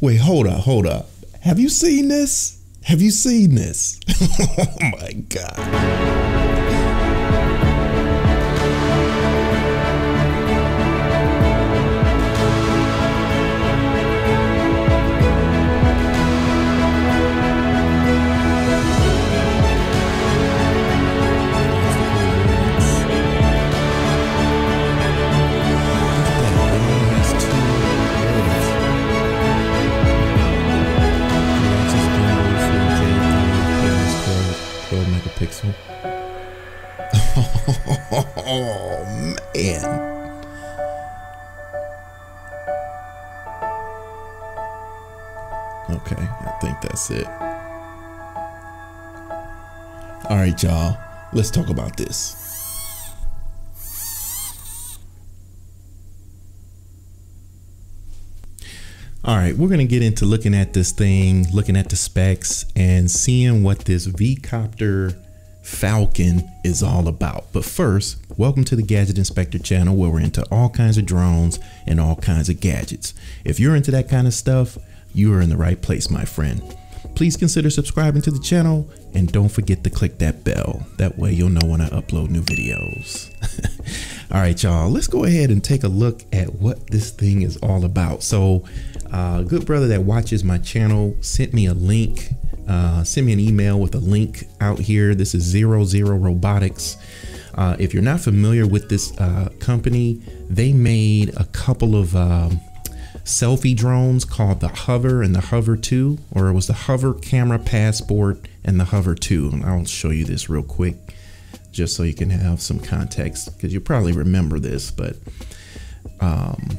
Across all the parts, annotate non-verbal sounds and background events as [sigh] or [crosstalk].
Wait, hold up, hold up. Have you seen this? Have you seen this? [laughs] oh my god. Okay, I think that's it. All right, y'all. Let's talk about this. All right, we're going to get into looking at this thing, looking at the specs, and seeing what this V-Coptr Falcon is all about. But first, welcome to the Gadget Inspector channel where we're into all kinds of drones and all kinds of gadgets. If you're into that kind of stuff, you are in the right place, my friend. Please consider subscribing to the channel and don't forget to click that bell. That way you'll know when I upload new videos. [laughs] all right, y'all, let's go ahead and take a look at what this thing is all about. So, uh, good brother that watches my channel sent me a link, uh, sent me an email with a link out here. This is Zero Zero Robotics. Uh, if you're not familiar with this uh, company, they made a couple of um, selfie drones called the Hover and the Hover 2, or it was the Hover Camera Passport and the Hover 2. And I'll show you this real quick just so you can have some context because you probably remember this, but um,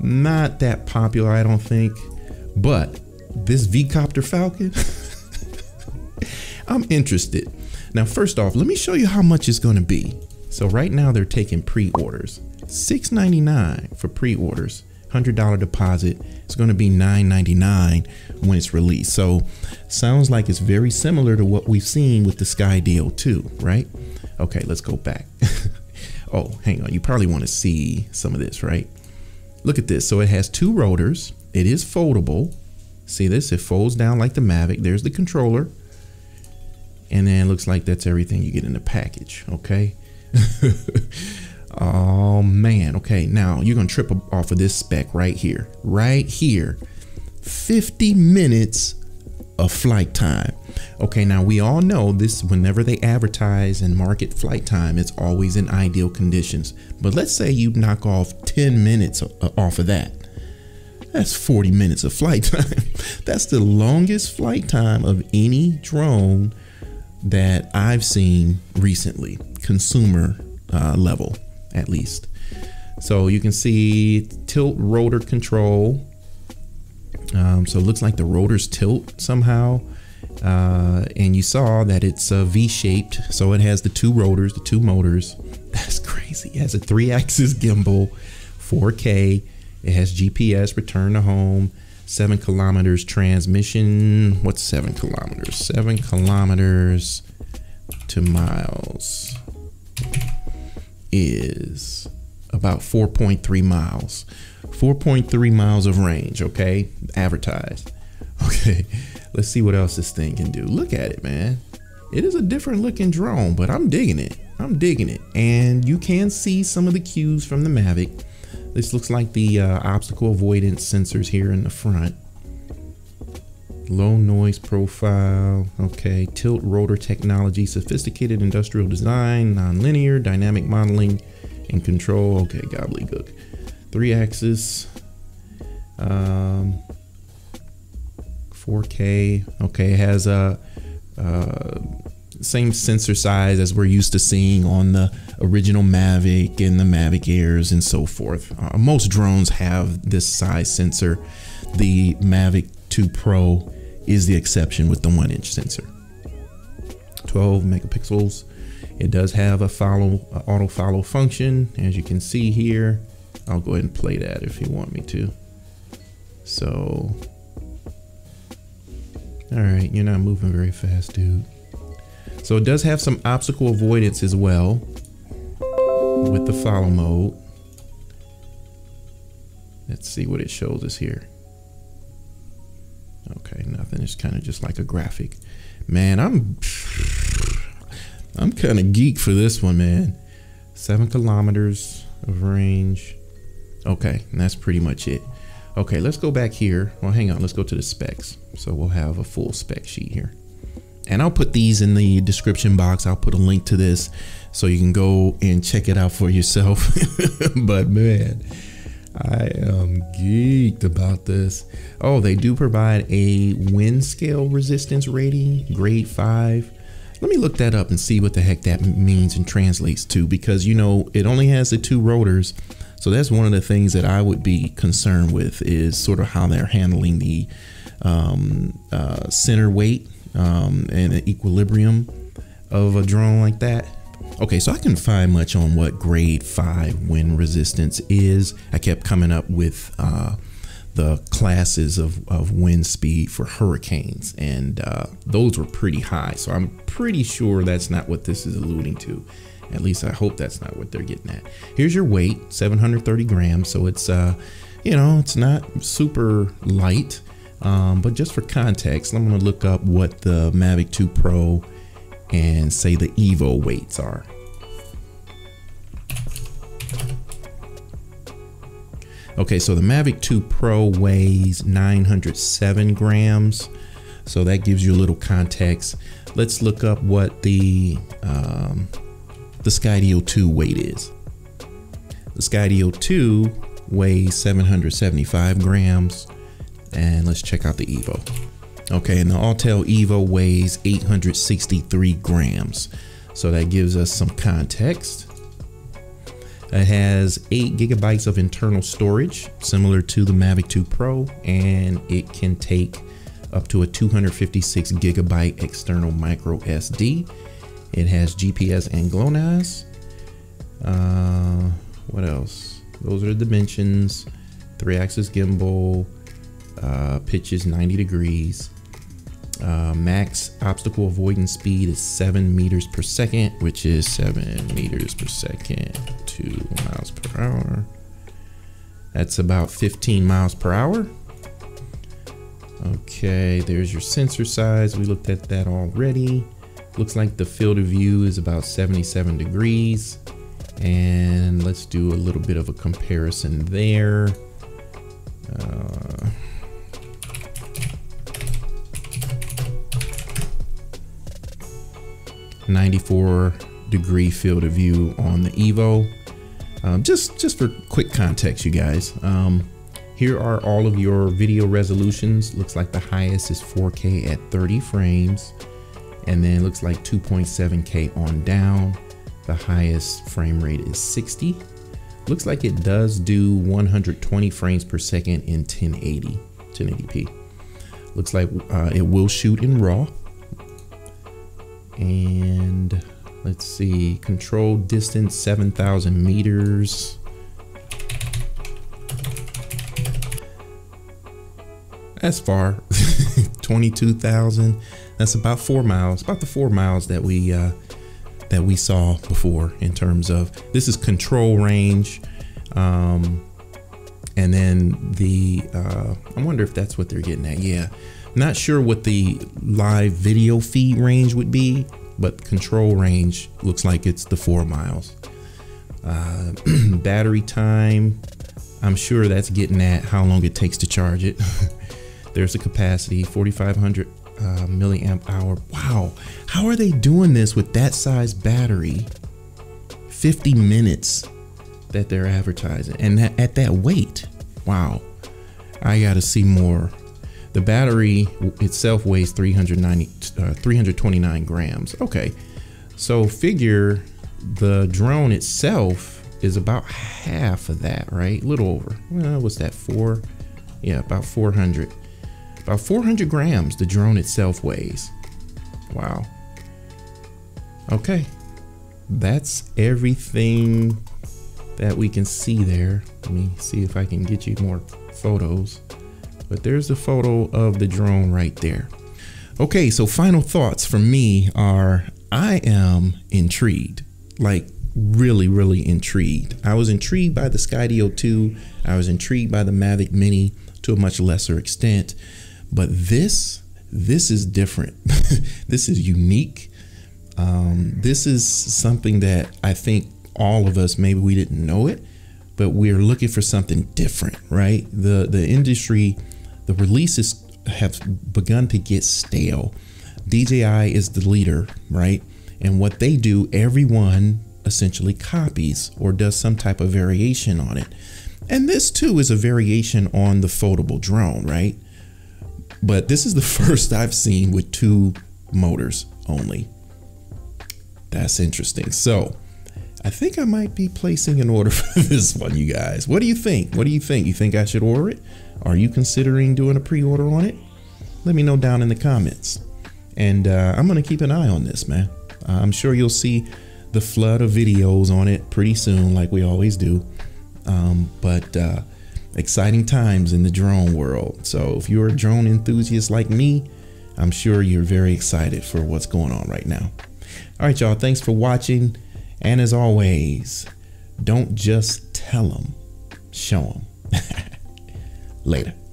not that popular, I don't think. But this V-Coptr Falcon, [laughs] I'm interested. Now, first off, let me show you how much it's going to be. So right now they're taking pre-orders. $6.99 for pre-orders. $100 deposit. It's going to be $9.99 when it's released. So sounds like it's very similar to what we've seen with the Skydio 2, right? Okay, let's go back. [laughs] oh, hang on. You probably want to see some of this, right? Look at this. So it has two rotors. It is foldable. See this? It folds down like the Mavic. There's the controller. And then looks like that's everything you get in the package. Okay. [laughs] oh man. Okay. Now you're to trip off of this spec right here. Right here. 50 minutes of flight time. Okay, now we all know this whenever they advertise and market flight time, it's always in ideal conditions. But let's say you knock off 10 minutes off of that. That's 40 minutes of flight [laughs] time. That's the longest flight time of any drone that I've seen recently, consumer uh, level at least. So you can see tilt rotor control. Um, so it looks like the rotors tilt somehow. Uh, and you saw that it's uh, V-shaped. So it has the two rotors, the two motors. [laughs] That's crazy. It has a three axis gimbal, 4K. It has GPS, return to home, seven kilometers transmission. What's seven kilometers? Seven kilometers to miles is about 4.3 miles. 4.3 miles of range, okay? Advertised. [laughs] Okay, let's see what else this thing can do. Look at it, man. It is a different looking drone, but I'm digging it. I'm digging it. And you can see some of the cues from the Mavic. This looks like the uh, obstacle avoidance sensors here in the front. Low noise profile. Okay, tilt rotor technology, sophisticated industrial design, nonlinear, dynamic modeling, and control. Okay, gobbledygook. Three axis. Um, 4K. Okay, it has a uh, same sensor size as we're used to seeing on the original Mavic and the Mavic Airs and so forth. Uh, most drones have this size sensor. The Mavic 2 Pro is the exception with the one inch sensor. 12 megapixels. It does have a follow auto follow function, as you can see here. I'll go ahead and play that if you want me to. So, all right, you're not moving very fast, dude. So it does have some obstacle avoidance as well with the follow mode. Let's see what it shows us here. Okay, nothing. It's kind of just like a graphic. Man, I'm I'm kind of geek for this one, man. Seven kilometers of range. Okay, and that's pretty much it. Okay, let's go back here. Well, hang on. Let's go to the specs. So we'll have a full spec sheet here. And I'll put these in the description box. I'll put a link to this so you can go and check it out for yourself. [laughs] but man, I am geeked about this. Oh, they do provide a wind scale resistance rating, grade 5. Let me look that up and see what the heck that means and translates to because you know it only has the two rotors. So that's one of the things that I would be concerned with is sort of how they're handling the um, uh, center weight um, and the equilibrium of a drone like that. Okay, so I can find much on what grade five wind resistance is. I kept coming up with uh, the classes of, of wind speed for hurricanes, and uh, those were pretty high. So I'm pretty sure that's not what this is alluding to. At least I hope that's not what they're getting at. Here's your weight 730 grams. So it's, uh, you know, it's not super light. Um, but just for context, I'm going to look up what the Mavic 2 Pro and say the Evo weights are. Okay, so the Mavic 2 Pro weighs 907 grams. So that gives you a little context. Let's look up what the um, the Skydio 2 weight is. The Skydio 2 weighs 775 grams. And let's check out the Evo. Okay, and the Autel Evo weighs 863 grams. So that gives us some context. It has 8 gigabytes of internal storage, similar to the Mavic 2 Pro, and it can take up to a 256 gigabyte external micro SD. It has GPS and GLONASS. Uh, what else? Those are the dimensions. Three axis gimbal. Uh, pitches 90 degrees. Uh, max obstacle avoidance speed is 7 meters per second, which is 7 meters per second, 2 miles per hour. That's about 15 miles per hour. Okay, there's your sensor size. We looked at that already. Looks like the field of view is about 77 degrees. And let's do a little bit of a comparison there. Uh, 94 degree field of view on the Evo. Um, just, just for quick context, you guys. Um, here are all of your video resolutions. Looks like the highest is 4K at 30 frames. And then looks like 2.7K on down. The highest frame rate is 60. Looks like it does do 120 frames per second in 1080, 1080p. Looks like uh, it will shoot in RAW and let's see, control distance 7,000 meters. That's far, [laughs] 22,000. That's about four miles, about the four miles that we uh, that we saw before in terms of this is control range. Um, and then the, uh, I wonder if that's what they're getting at. Yeah, not sure what the live video feed range would be, but control range looks like it's the four miles. Uh, [clears throat] battery time, I'm sure that's getting at how long it takes to charge it. [laughs] There's a capacity, 4,500 uh, milliamp hour. Wow, how are they doing this with that size battery? 50 minutes that they're advertising, and at that weight. Wow, I got to see more the battery itself weighs 390, uh, 329 grams. Okay, so figure the drone itself is about half of that, right? A little over. Well, what's that? Four? Yeah, about 400. About 400 grams the drone itself weighs. Wow. Okay, that's everything that we can see there. Let me see if I can get you more photos. But there's the photo of the drone right there. Okay, so final thoughts from me are I am intrigued. Like really, really intrigued. I was intrigued by the Skydio 2. I was intrigued by the Mavic Mini to a much lesser extent. But this, this is different. [laughs] this is unique. Um, this is something that I think all of us maybe we didn't know it, but we're looking for something different, right? The the industry, the releases have begun to get stale. DJI is the leader, right? And what they do, everyone essentially copies or does some type of variation on it. And this too is a variation on the foldable drone, right? But this is the [laughs] first I've seen with two motors only. That's interesting. So I think I might be placing an order [laughs] for this one, you guys. What do you think? What do you think? You think I should order it? Are you considering doing a pre-order on it? Let me know down in the comments. And uh, I'm going to keep an eye on this, man. Uh, I'm sure you'll see the flood of videos on it pretty soon, like we always do. Um, but uh, exciting times in the drone world. So if you're a drone enthusiast like me, I'm sure you're very excited for what's going on right now. All right, y'all. Thanks for watching. And as always, don't just tell them, show them. [laughs] Later.